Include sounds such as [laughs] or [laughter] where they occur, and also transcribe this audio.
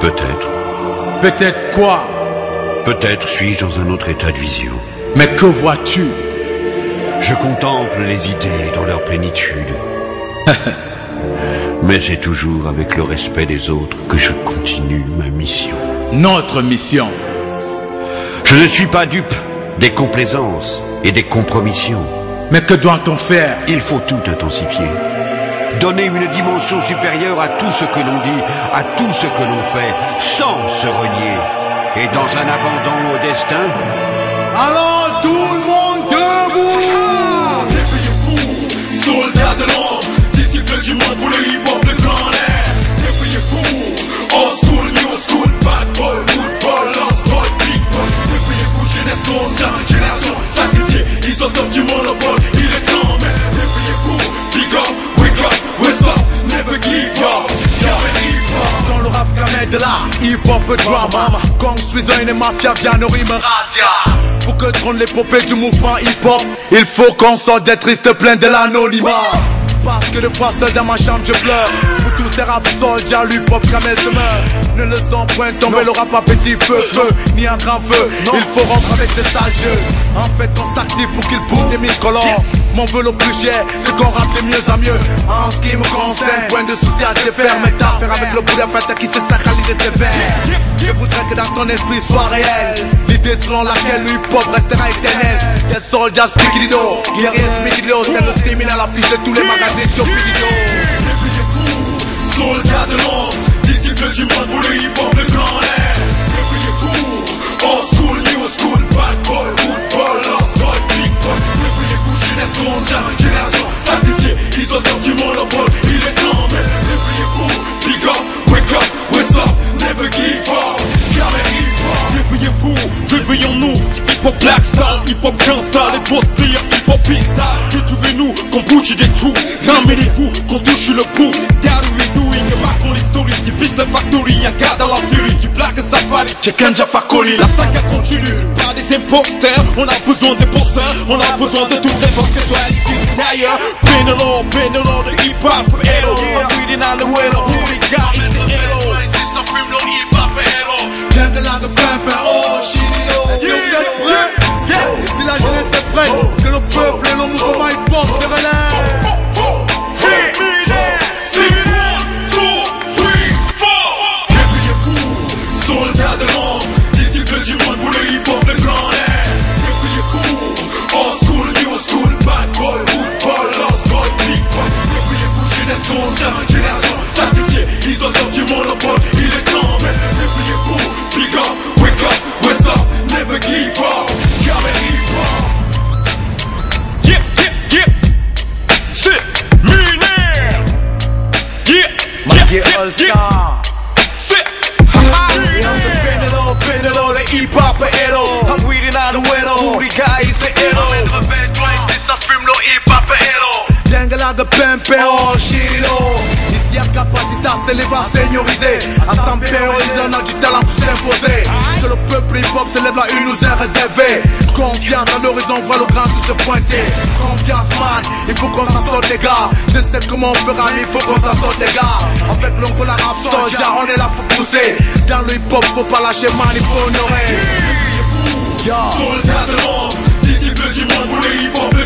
Peut-être. Peut-être quoi? Peut-être suis-je dans un autre état de vision. Mais que vois-tu? Je contemple les idées dans leur plénitude. [laughs] Mais c'est toujours avec le respect des autres que je continue ma mission. Notre mission. Je ne suis pas dupe des complaisances et des compromissions. Mais que doit-on faire? Il faut tout intensifier. Donner une dimension supérieure à tout ce que l'on dit, à tout ce que l'on fait, sans se renier. Et dans un abandon au destin, Allons tout le monde debout Débrouillez-vous, soldats de l'ombre, disciples du monde pour le hip-hop, le grand air. Débrouillez-vous, hip-hop drama Gang mafia viennent rimes razzia. Pour que trône l'épopée du mouvement hip-hop Il faut qu'on sorte des tristes pleins de l'anonymat que des fois seul dans ma chambre je pleure. Pour tous ces rap soldats, camel se meurt Ne le sens point tomber le rap à petit feu, feu Ni un grand feu, il faut rompre avec ces sales jeux. En fait on s'active pour qu'il bouge des mille colores Mon vœu le plus cher, c'est qu'on rappe de mieux en mieux. En ce qui me concerne, point de souci à te faire. Mais t'as affaire avec le bout de fête qui s'est sacralisé sévère Je voudrais que dans ton esprit soit réel L'idée selon laquelle le hip-hop restera éternel. Des soldats speakidido, guerriers speakidido C'est le séminaire l'affiche de tous les magazines Topidido Débrouillez-vous, soldats de l'ombre, disciples du monde pour le hip-hop, le grand air. Hip-hop black style, hip-hop gangsta Les boss players, hip-hop pista Retrouvez-nous, qu'on bouge des trous? Ramenez-vous, qu'on touche le we doing, marquons l'histoire Du business factory, un gars dans la furie Du black safari, quelqu'un déjà facoli La saga continue, pas des imposteurs On a besoin de bosseurs, on a besoin de toutes les forces que soit ici D'ailleurs, Benelo, Benelo, de hip-hop. Hello, yeah, yeah, yeah. C'est Benelo, Benelo, the hip-hop héros I'm reading on the widow Who the guy is the hero ça fume le hip-hop héros Dengala de pimpin, oh Chirilo Ici à capacité à s'élever, à seigneuriser À s'empérioriser, on a du talent pour s'imposer Que le peuple hip-hop se lève là, une nous est réservée Confiance à l'horizon, voit le grand tout se pointer. Confiance man, il faut qu'on s'en sorte les gars. Je ne sais comment on fera mais il faut qu'on s'en sorte les gars. Avec l'oncle la rap soldier, on est là pour pousser. Dans le hip-hop, faut pas lâcher man, il faut honorer. Yo. Soldats de l'ombre, disciples du monde pour le hip-hop, le